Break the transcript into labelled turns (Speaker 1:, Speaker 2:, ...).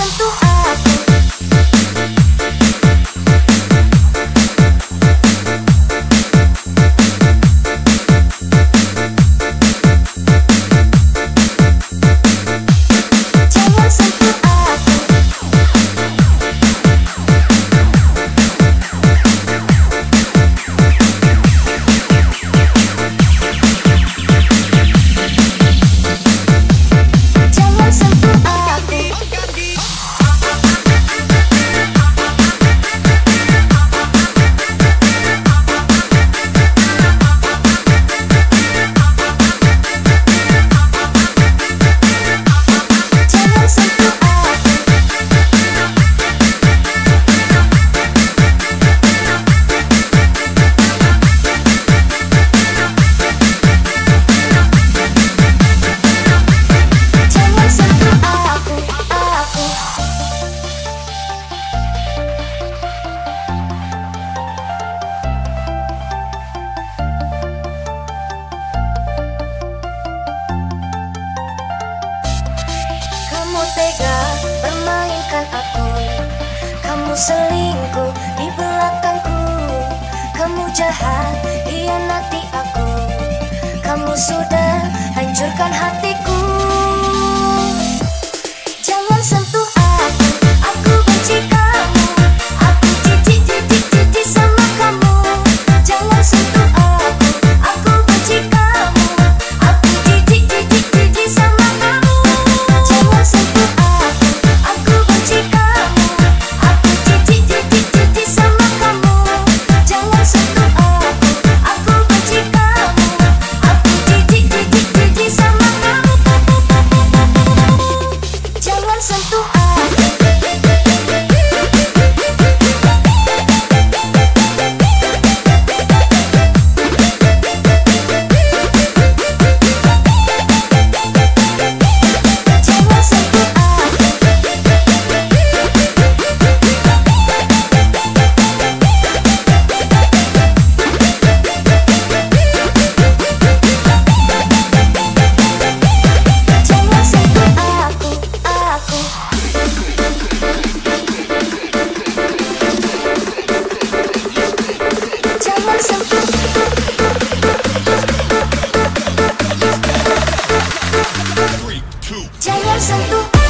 Speaker 1: 江苏话 mainkan aku. Kamu selingkuh di belakangku. Kamu jahat, hianati aku. Kamu sudah hancurkan hatiku. さん会 Cuando